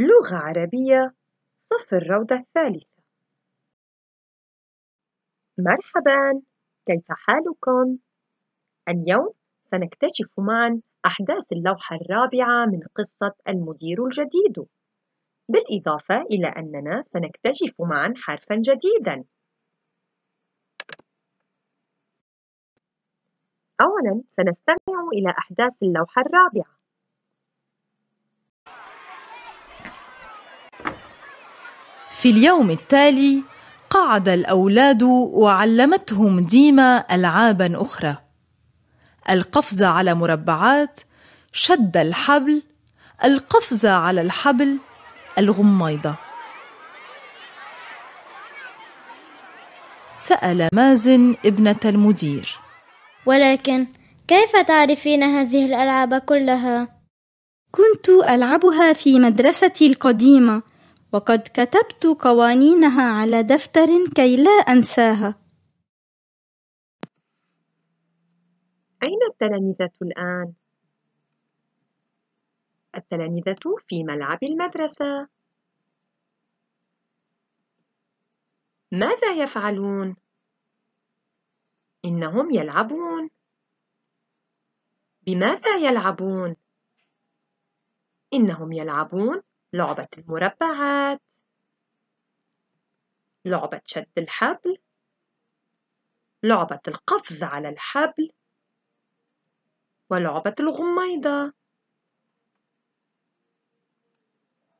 لغة عربية صف الروضة الثالثة. مرحبا كيف حالكم؟ اليوم سنكتشف معا أحداث اللوحة الرابعة من قصة المدير الجديد. بالإضافة إلى أننا سنكتشف معا حرفا جديدا. أولا سنستمع إلى أحداث اللوحة الرابعة. في اليوم التالي قعد الأولاد وعلمتهم ديما ألعابا أخرى. القفز على مربعات شد الحبل القفز على الحبل الغميضة. سأل مازن ابنة المدير. ولكن كيف تعرفين هذه الألعاب كلها؟ كنت ألعبها في مدرستي القديمة. وقد كتبت قوانينها على دفتر كي لا أنساها أين التلامذة الآن؟ التلامذة في ملعب المدرسة ماذا يفعلون؟ إنهم يلعبون بماذا يلعبون؟ إنهم يلعبون لعبة المربعات لعبة شد الحبل لعبة القفز على الحبل ولعبة الغميضة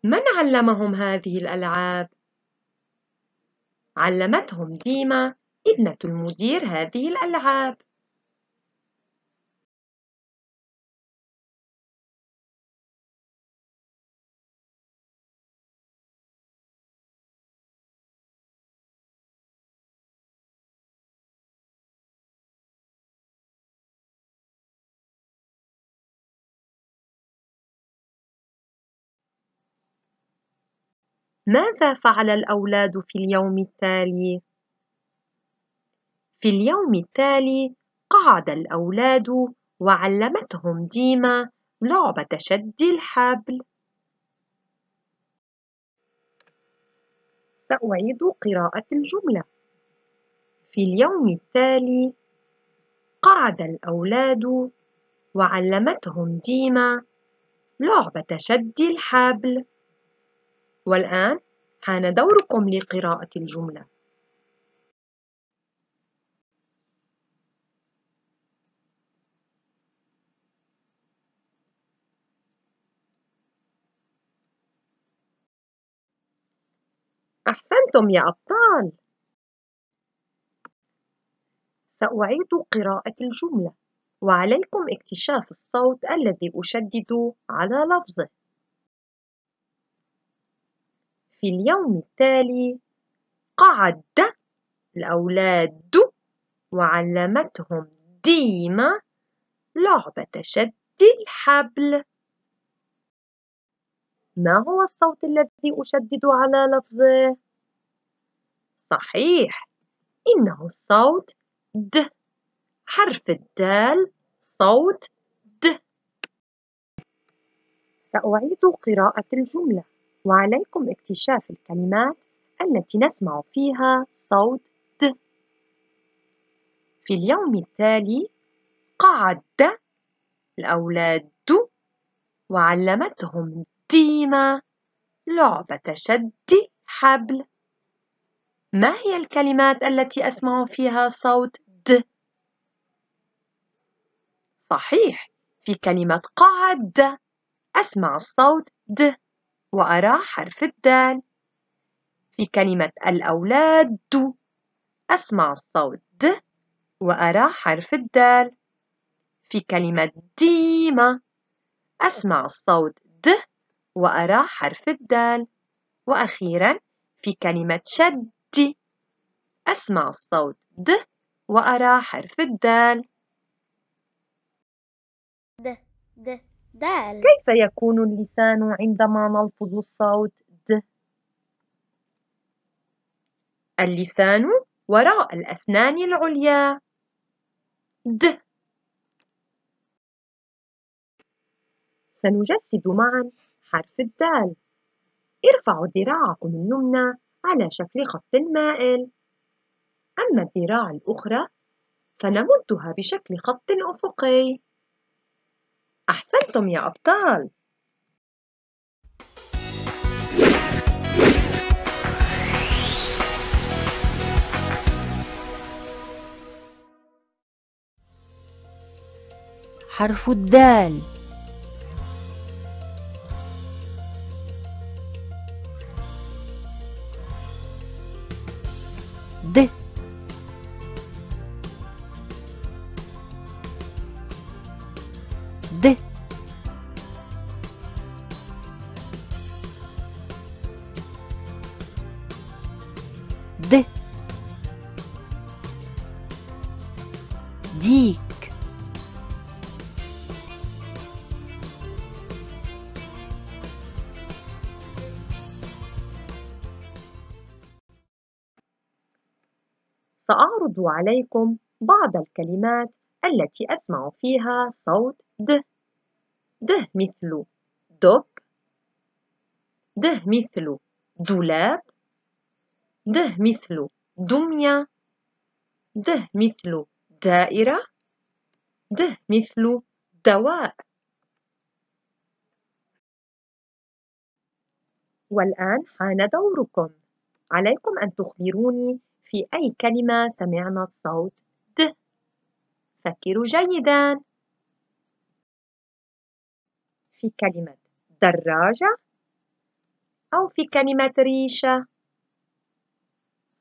من علمهم هذه الألعاب؟ علمتهم ديما ابنة المدير هذه الألعاب ماذا فعل الأولاد في اليوم التالي؟ في اليوم التالي قعد الأولاد وعلمتهم ديما لعبة شد الحبل. سأعيد قراءة الجملة. في اليوم التالي قعد الأولاد وعلمتهم ديما لعبة شد الحبل. والآن حان دوركم لقراءة الجملة. أحسنتم يا أبطال. سأعيد قراءة الجملة وعليكم اكتشاف الصوت الذي أشدد على لفظه. في اليوم التالي قعد الأولاد وعلمتهم ديما لعبة شد الحبل. ما هو الصوت الذي أشدد على لفظه؟ صحيح إنه الصوت د حرف الدال صوت د. سأعيد قراءة الجملة. وعليكم اكتشاف الكلمات التي نسمع فيها صوت د. في اليوم التالي قعد الأولاد وعلمتهم ديما لعبة شد حبل. ما هي الكلمات التي أسمع فيها صوت د؟ صحيح في كلمة قعد أسمع الصوت د. وأرى حرف الدال في كلمة الأولاد أسمع الصوت د وأرى حرف الدال في كلمة ديما أسمع الصوت د وأرى حرف الدال وأخيرا في كلمة شد أسمع الصوت د وأرى حرف الدال. د د. دال. كيف يكون اللسان عندما نلفظ الصوت د؟ اللسان وراء الأسنان العليا. د. سنجسد معا حرف الدال. ارفعوا ذراعكم اليمنى على شكل خط مائل. أما الذراع الأخرى فنمدها بشكل خط أفقي. أحسنتم يا أبطال. حرف الدال. د د. ديك. سأعرض عليكم بعض الكلمات التي أسمع فيها صوت د د مثل دب د مثل دولاب د مثل دمية د مثل دائرة د مثل دواء. والآن حان دوركم. عليكم أن تخبروني في أي كلمة سمعنا الصوت د فكروا جيدا. في كلمة دراجة أو في كلمة ريشة.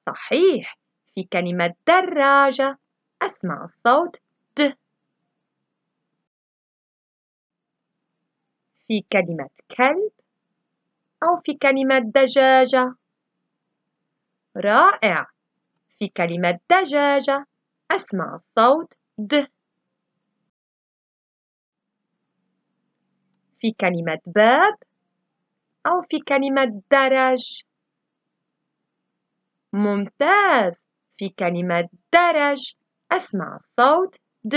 صحيح في كلمة دراجة. أسمع الصوت. د. في كلمة كلب أو في كلمة دجاجة. رائع. في كلمة دجاجة. أسمع الصوت. د. في كلمة باب أو في كلمة درج. ممتاز! في كلمة درج. أسمع الصوت د.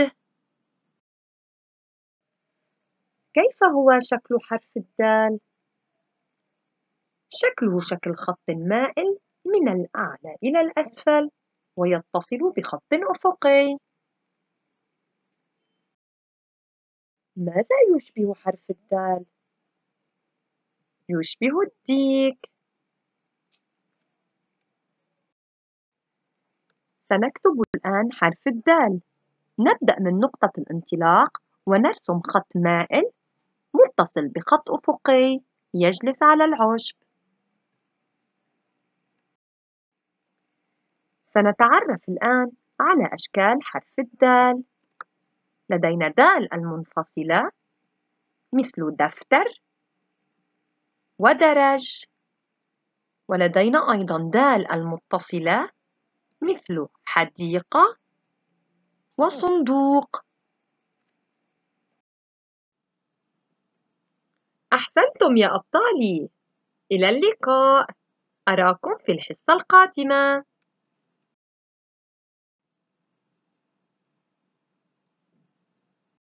كيف هو شكل حرف الدال؟ شكله شكل خط مائل من الأعلى إلى الأسفل ويتصل بخط أفقي. ماذا يشبه حرف الدال؟ يشبه الديك. سنكتب الآن حرف الدال. نبدأ من نقطة الانطلاق ونرسم خط مائل متصل بخط أفقي يجلس على العشب. سنتعرف الآن على أشكال حرف الدال. لدينا دال المنفصلة مثل دفتر ودرج ولدينا أيضا دال المتصلة مثل حديقة وصندوق. أحسنتم يا أبطالي. إلى اللقاء. أراكم في الحصة القادمة.